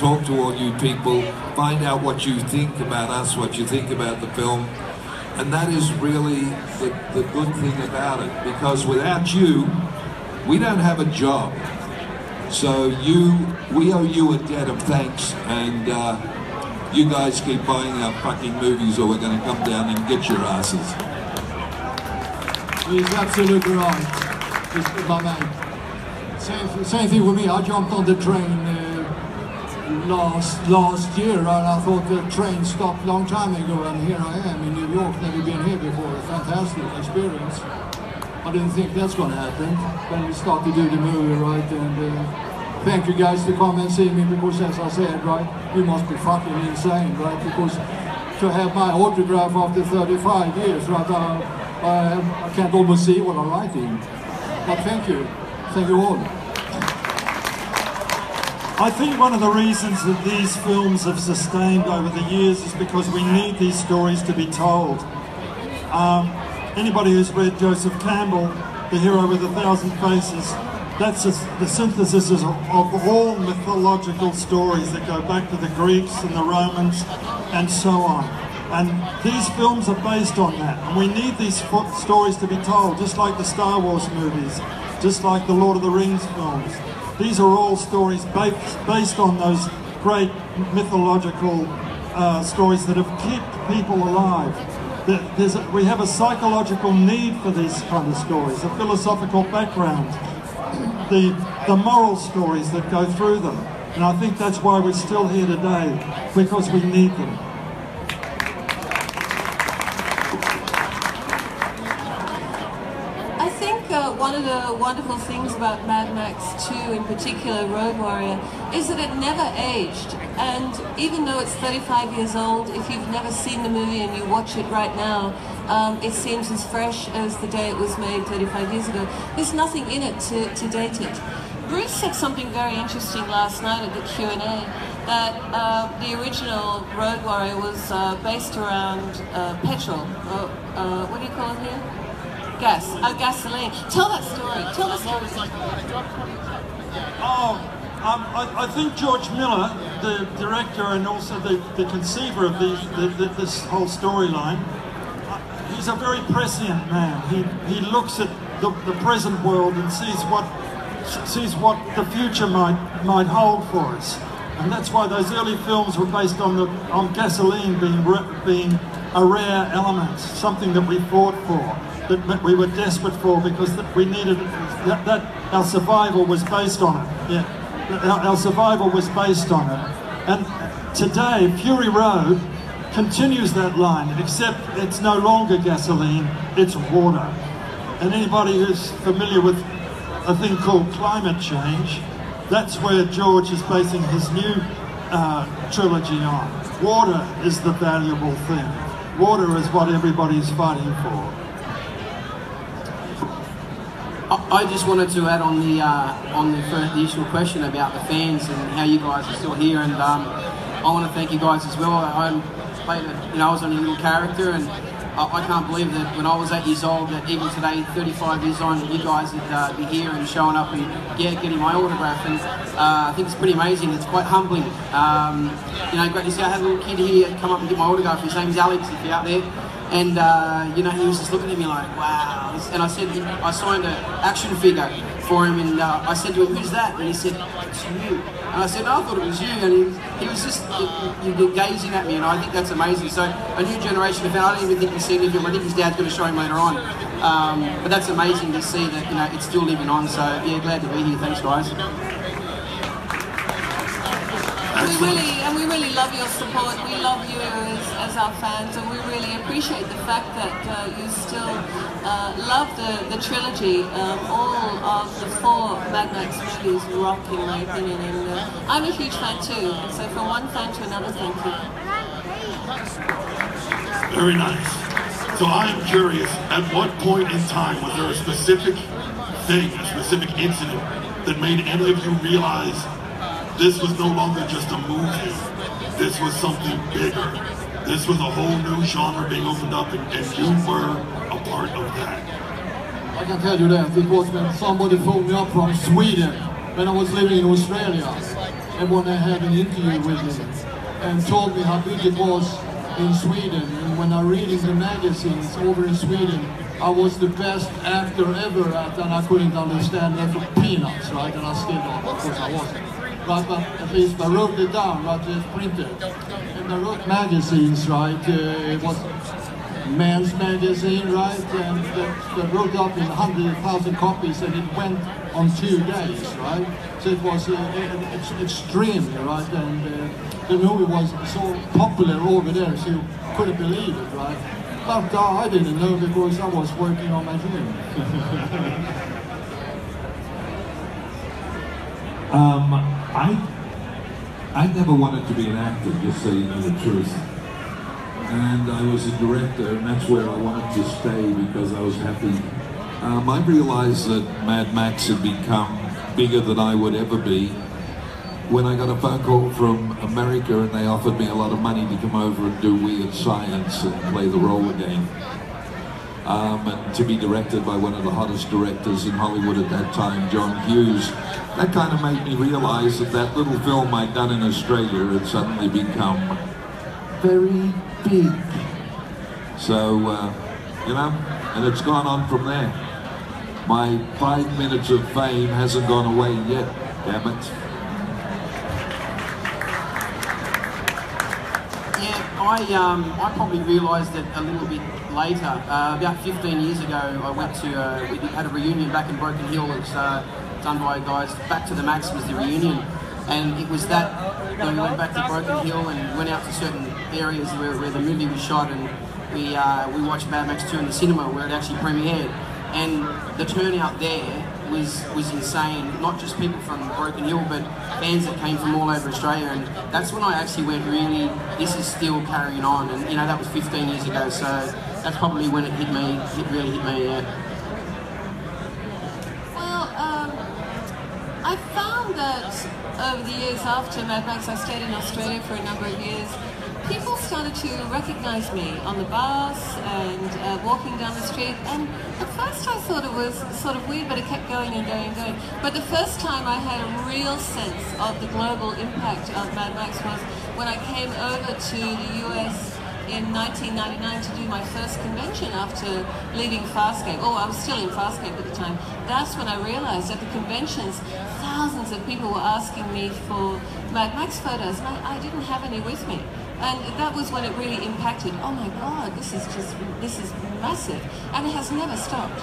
talk to all you people, find out what you think about us, what you think about the film. And that is really the, the good thing about it, because without you, we don't have a job. So you, we owe you a debt of thanks, and uh, you guys keep buying our fucking movies or we're going to come down and get your asses. He's absolutely right, Mr. my man. Same, same thing with me. I jumped on the train last last year, and I thought the train stopped long time ago, and here I am in New York. Never been here before. A fantastic experience. I didn't think that's going to happen when we started to do the movie, right? And uh, thank you guys to come and see me because, as I said, right, you must be fucking insane, right? Because to have my autograph after 35 years, right, I, I, I can't almost see what I'm writing. But thank you. Thank you all. I think one of the reasons that these films have sustained over the years is because we need these stories to be told. Um, anybody who's read Joseph Campbell, The Hero with a Thousand Faces, that's just the synthesis of, of all mythological stories that go back to the Greeks and the Romans and so on. And these films are based on that. And we need these stories to be told, just like the Star Wars movies, just like the Lord of the Rings films. These are all stories based, based on those great mythological uh, stories that have kept people alive. A, we have a psychological need for these kind of stories, a philosophical background, the, the moral stories that go through them. And I think that's why we're still here today, because we need them. One of the wonderful things about Mad Max 2, in particular Road Warrior, is that it never aged. And even though it's 35 years old, if you've never seen the movie and you watch it right now, um, it seems as fresh as the day it was made 35 years ago. There's nothing in it to, to date it. Bruce said something very interesting last night at the Q&A, that uh, the original Road Warrior was uh, based around uh, petrol. Uh, what do you call it here? Gas. Oh, gasoline. Tell that story. Tell the story. Oh, um, I, I think George Miller, the director and also the, the conceiver of the, the, this whole storyline, uh, he's a very prescient man. He, he looks at the, the present world and sees what sees what the future might might hold for us. And that's why those early films were based on the on gasoline being being a rare element, something that we fought for, that we were desperate for because that we needed that, that our survival was based on it. Yeah, our, our survival was based on it. And today, Fury Road continues that line, except it's no longer gasoline, it's water. And anybody who's familiar with a thing called climate change, that's where George is basing his new uh, trilogy on. Water is the valuable thing. Water is what everybody's fighting for. I just wanted to add on the uh, on the, first, initial question about the fans and how you guys are still here, and um, I want to thank you guys as well. I played, a, you know, I was only a little character, and I, I can't believe that when I was eight years old, that even today, 35 years on, you guys would uh, be here and showing up and get, getting my autograph, and uh, I think it's pretty amazing. It's quite humbling. Um, you know, great to see. I had a little kid here come up and get my autograph. His name's Alex. If you're out there. And uh, you know, he was just looking at me like, "Wow!" And I said, I signed an action figure for him, and uh, I said to him, "Who's that?" And he said, "It's you." And I said, no, "I thought it was you." And he, he was just you know, gazing at me, and I think that's amazing. So a new generation of. I don't even think he's seen it. I think his dad's going to show him later on. Um, but that's amazing to see that you know it's still living on. So yeah, glad to be here. Thanks, guys. We really, and we really love your support. We love you as, as our fans, and we really appreciate the fact that uh, you still uh, love the, the trilogy. Um, all of the four Mad Max movies rock, in my opinion, and uh, I'm a huge fan too. So from one fan to another, thank you. Very nice. So I am curious, at what point in time was there a specific thing, a specific incident that made any of you realize this was no longer just a movie. This was something bigger. This was a whole new genre being opened up and, and you were a part of that. I can tell you that it was when somebody phoned me up from Sweden when I was living in Australia. and when I had an interview with him and told me how big it was in Sweden. And when I read in the magazines over in Sweden, I was the best actor ever and I couldn't understand that for peanuts, right? And I still don't, of course I wasn't. Right, but at least I wrote it down, right? Just printed. And I wrote magazines, right? Uh, it was Men's Magazine, right? And that wrote up in 100,000 copies and it went on two days, right? So it was uh, right? And uh, the movie was so popular over there, so you couldn't believe it, right? But uh, I didn't know because I was working on my dream. Um, I I never wanted to be an actor, just so you know the truth. And I was a director, and that's where I wanted to stay because I was happy. Um, I realized that Mad Max had become bigger than I would ever be when I got a phone call from America and they offered me a lot of money to come over and do weird science and play the role again. Um, and to be directed by one of the hottest directors in Hollywood at that time, John Hughes. That kind of made me realize that that little film I'd done in Australia had suddenly become very big. So, uh, you know, and it's gone on from there. My five minutes of fame hasn't gone away yet, damn it. Yeah, I um, I probably realised it a little bit later. Uh, about 15 years ago, I went to uh, we had a reunion back in Broken Hill. It's uh, done by guys. Back to the Max was the reunion, and it was that know, we went back to Broken Hill and went out to certain areas where, where the movie was shot, and we uh, we watched Mad Max 2 in the cinema where it actually premiered, and the turnout there was was insane. Not just people from Broken Hill, but fans that came from all over Australia, and that's when I actually went really. This is still carrying on, and you know that was 15 years ago, so that's probably when it hit me. It really hit me. Yeah. Well, um, I found that over the years after Mad Max, I stayed in Australia for a number of years. People started to recognize me on the bus and uh, walking down the street. And at first I thought it was sort of weird, but it kept going and going and going. But the first time I had a real sense of the global impact of Mad Max was when I came over to the US in 1999 to do my first convention after leaving Farscape. Oh, I was still in Farscape at the time. That's when I realized at the conventions, thousands of people were asking me for Mad Max photos, and I, I didn't have any with me. And that was when it really impacted. Oh my God, this is just, this is massive. And it has never stopped.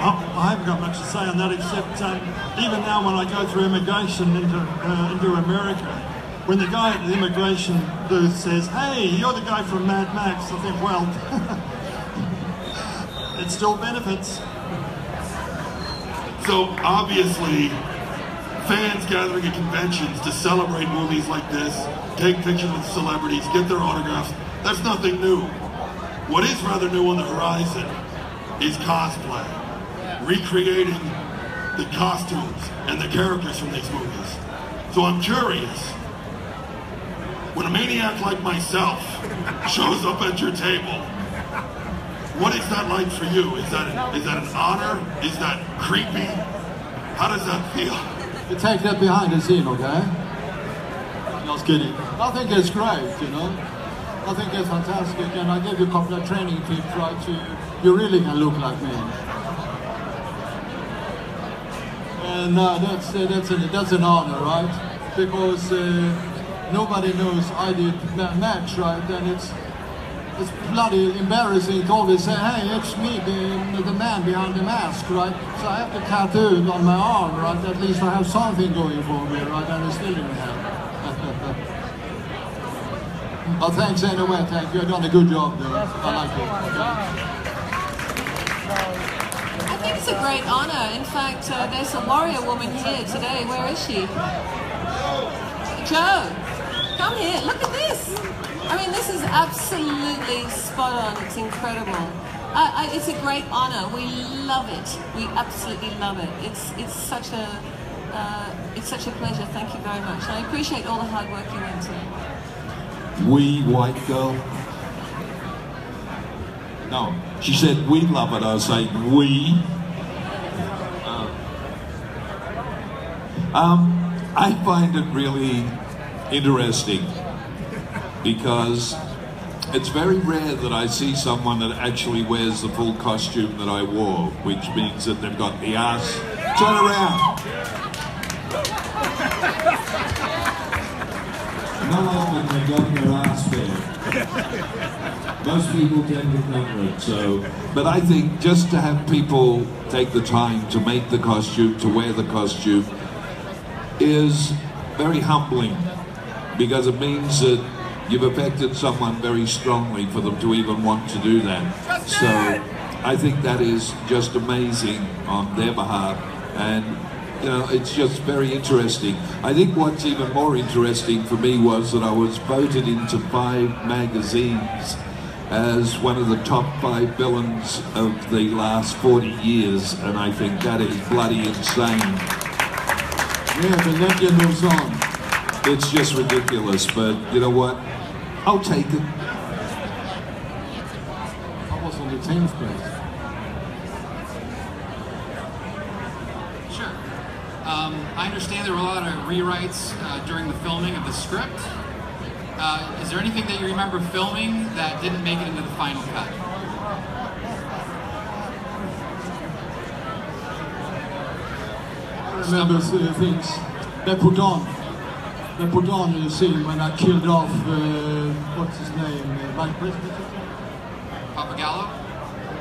Oh, I haven't got much to say on that except um, even now when I go through immigration into, uh, into America, when the guy at the immigration booth says, hey, you're the guy from Mad Max, I think, well, it still benefits. So obviously, fans gathering at conventions to celebrate movies like this, take pictures with celebrities, get their autographs, that's nothing new. What is rather new on the horizon is cosplay, recreating the costumes and the characters from these movies. So I'm curious, when a maniac like myself shows up at your table, what is that like for you? Is that, is that an honor? Is that creepy? How does that feel? You take that behind the scene, okay? Just kidding. I think it's great, you know. I think it's fantastic, and I give you a couple of training tips, right? So you really can look like me. And uh, that's uh, that's an that's an honor, right? Because uh, nobody knows I did that match, right? And it's it's bloody embarrassing to always say, hey, it's me, the, the man behind the mask, right? So I have the tattoo on my arm, right? At least I have something going for me, right? And it's still in hell. but thanks anyway, thank you. You've done a good job, though. I like it. I think it's a great honor. In fact, uh, there's a warrior woman here today. Where is she? Joe, come here. Look at this. I mean, this is absolutely spot on. It's incredible. I, I, it's a great honor. We love it. We absolutely love it. It's it's such a uh, it's such a pleasure. Thank you very much. I appreciate all the hard work you went to. We, white girl. No, she said we love it. I was saying we. Uh, Um, I find it really interesting because it's very rare that I see someone that actually wears the full costume that I wore, which means that they've got the ass. Turn around. Not often they've got their ass bare. Most people tend to cover it, so But I think just to have people take the time to make the costume, to wear the costume, is very humbling because it means that you've affected someone very strongly for them to even want to do that. So I think that is just amazing on their behalf and you know it's just very interesting. I think what's even more interesting for me was that I was voted into five magazines as one of the top five villains of the last 40 years and I think that is bloody insane. Yeah, the legend lives on. It's just ridiculous, but you know what? I'll take it. I was on the 10th place. Sure. Um, I understand there were a lot of rewrites uh, during the filming of the script. Uh, is there anything that you remember filming that didn't make it into the final cut? I remember things they put on. They put on a scene when I killed off, uh, what's his name, uh, Mike Preston? Pappagallo?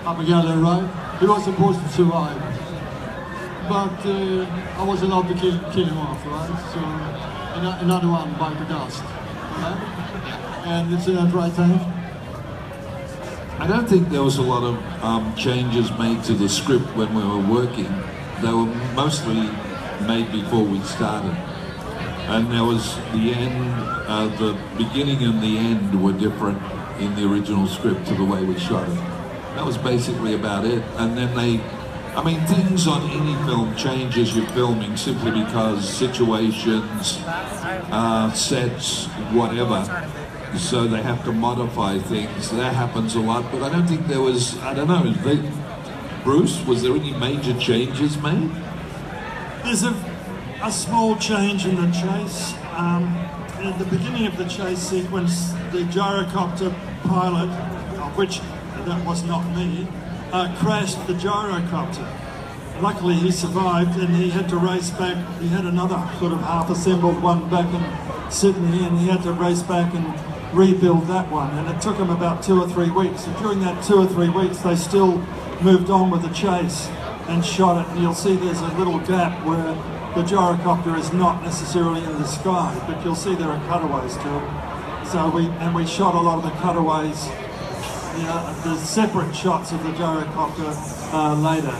Abigail, right? He was supposed to survive. But uh, I was allowed to kill, kill him off, right? So ano- another one by the dust. Right? And it's in that right time. I don't think there was a lot of um, changes made to the script when we were working. They were mostly made before we started. And there was the end, uh, the beginning and the end were different in the original script to the way we shot it. That was basically about it. And then they, I mean, things on any film change as you're filming simply because situations, uh, sets, whatever. So they have to modify things. That happens a lot, but I don't think there was, I don't know, they, Bruce, was there any major changes made? There's a, a small change in the chase. Um, at the beginning of the chase sequence, the gyrocopter pilot, of which that was not me, uh, crashed the gyrocopter. Luckily, he survived and he had to race back. He had another sort of half assembled one back in Sydney and he had to race back and rebuild that one. And it took him about two or three weeks. And during that two or three weeks, they still moved on with the chase and shot it. And you'll see there's a little gap where the gyrocopter is not necessarily in the sky, but you'll see there are cutaways to it. So we and we shot a lot of the cutaways, you know, the separate shots of the gyrocopter uh, later.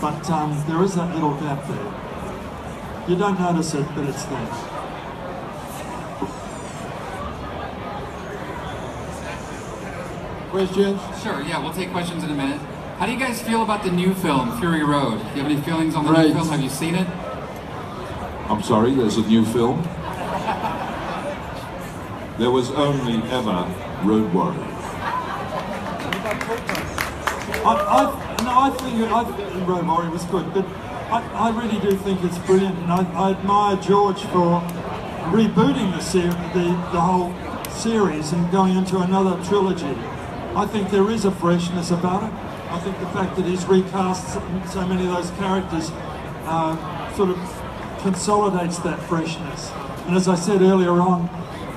But um, there is that little gap there. You don't notice it, but it's there. Questions? Sure, yeah, we'll take questions in a minute. How do you guys feel about the new film, Fury Road? Do you have any feelings on the Right. new film? Have you seen it? I'm sorry, there's a new film. There was only ever Road Warrior. I, I, no, I think I Road Warrior was good, but I, I really do think it's brilliant, and I, I admire George for rebooting the, ser- the the whole series and going into another trilogy. I think there is a freshness about it. I think the fact that he's recast so, many of those characters uh, sort of consolidates that freshness. And as I said earlier on,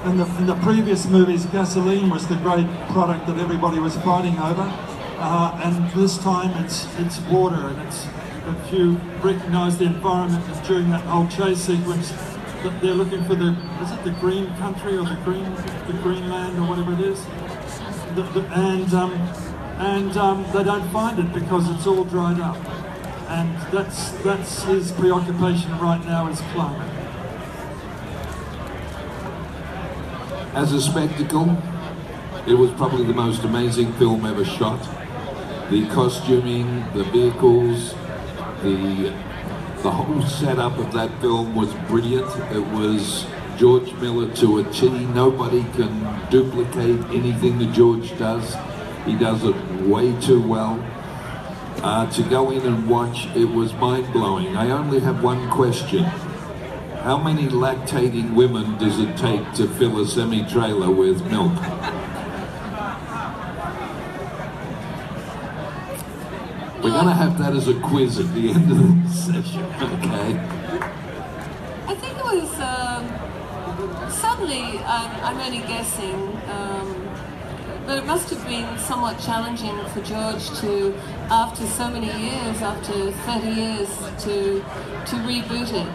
in the, in the previous movies, gasoline was the great product that everybody was fighting over. Uh, and this time it's it's water, and it's if you recognise the environment during that whole chase sequence, that they're looking for the is it the green country or the green the green land or whatever it is, the, the, and um, and um, they don't find it because it's all dried up, and that's that's his preoccupation right now is climate. As a spectacle, it was probably the most amazing film ever shot. The costuming, the vehicles, the the whole setup of that film was brilliant. It was George Miller to a T. Nobody can duplicate anything that George does. He does it way too well. Uh, to go in and watch, it was mind blowing. I only have one question. how many lactating women does it take to fill a semi-trailer with milk? We're going to have that as a quiz at the end of the session, okay? I think it was um, suddenly. I'm, I'm only guessing, um, but it must have been somewhat challenging for George to, after so many years, after 30 years, to to reboot it.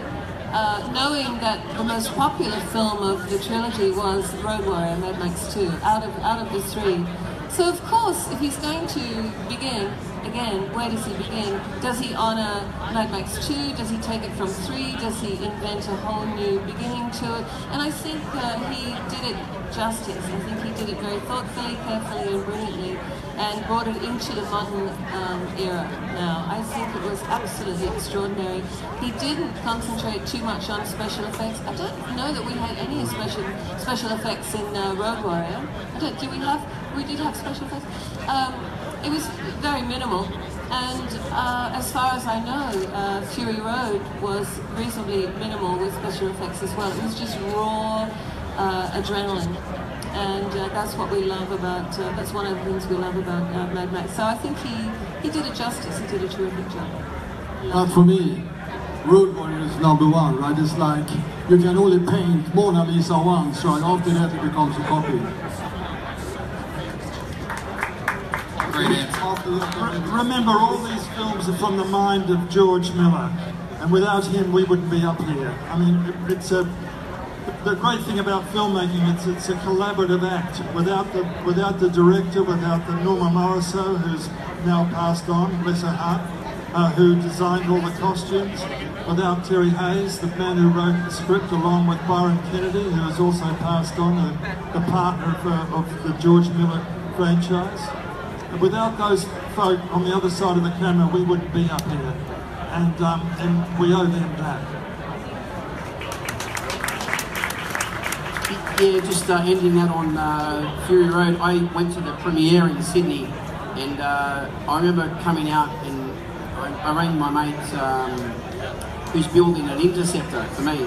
Uh, knowing that the most popular film of the trilogy was Road Warrior, Mad Max 2, out of out of the three. So of course, if he's going to begin again, where does he begin? Does he honour Mad Max 2? Does he take it from 3? Does he invent a whole new beginning to it? And I think uh, he did it justice. I think he did it very thoughtfully, carefully and brilliantly and brought it into the modern um, era now. I think it was absolutely extraordinary. He didn't concentrate too much on special effects. I don't know that we had any special special effects in uh, Road Warrior. I don't, do we have? We did have special effects. Um, it was very minimal. And uh, as far as I know, uh, Fury Road was reasonably minimal with special effects as well. It was just raw uh, adrenaline. And uh, that's what we love about, uh, that's one of the things we love about uh, Mad Max. So I think he, he did it justice, he did a terrific job. But for me, Road Warrior is number one, right? It's like you can only paint Mona Lisa once, right? After that it becomes a copy. Great answer. After that, Re- Remember, all these films are from the mind of George Miller, and without him, we wouldn't be up here. I mean, it's a the great thing about filmmaking it's it's a collaborative act. Without the without the director, without the Norma Moriceau, who's now passed on, bless her heart, uh, who designed all the costumes. Without Terry Hayes, the man who wrote the script, along with Byron Kennedy, who has also passed on, the, the partner of, uh, of the George Miller franchise. And without those folk on the other side of the camera, we wouldn't be up here. And, um, and we owe them that. Yeah, just uh, ending that on uh, Fury Road. I went to the premiere in Sydney, and uh, I remember coming out and I, I rang my mate um, who's building an interceptor for me,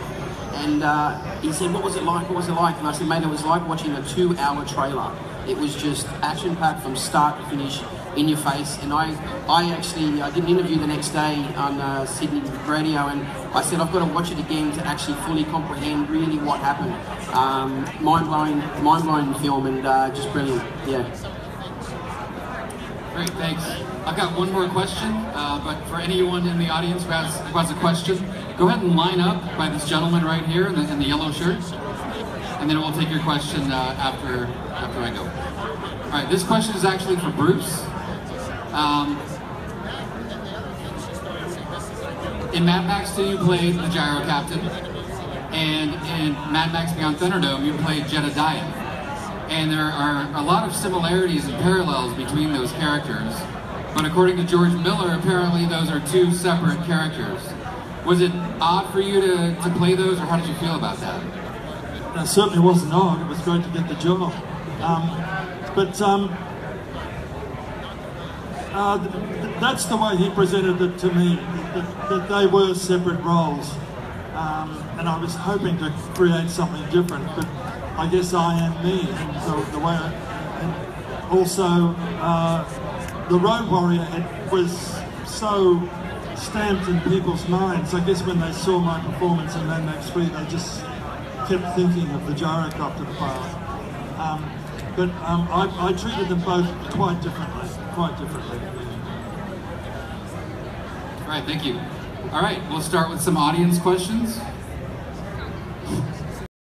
and uh, he said, "What was it like? What was it like?" And I said, "Mate, it was like watching a two-hour trailer. It was just action-packed from start to finish." In your face, and I, I actually, I did an interview the next day on uh, Sydney radio, and I said I've got to watch it again to actually fully comprehend really what happened. Um, mind blowing, mind blowing film, and uh, just brilliant. Yeah. Great, thanks. I've got one more question, uh, but for anyone in the audience who has, who has a question, go ahead and line up by this gentleman right here in the, in the yellow shirt, and then we'll take your question uh, after after I go. All right, this question is actually for Bruce. Um, in Mad Max 2, you played the gyro captain, and in Mad Max Beyond Thunderdome, you played Jedediah. And there are a lot of similarities and parallels between those characters. But according to George Miller, apparently those are two separate characters. Was it odd for you to, to play those, or how did you feel about that? It certainly wasn't odd. It was great to get the job. Um, but um, uh, th- th- that's the way he presented it to me, that, that they were separate roles. Um, and I was hoping to create something different, but I guess I am me. And the, the way I, and also, uh, the Road Warrior had, was so stamped in people's minds. I guess when they saw my performance in Mad Max 3, they just kept thinking of the gyrocopter path. Um, but um, I, I treated them both quite differently, quite differently. All right, thank you. All right, we'll start with some audience questions.